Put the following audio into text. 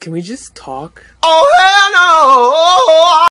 Can we just talk? Oh hell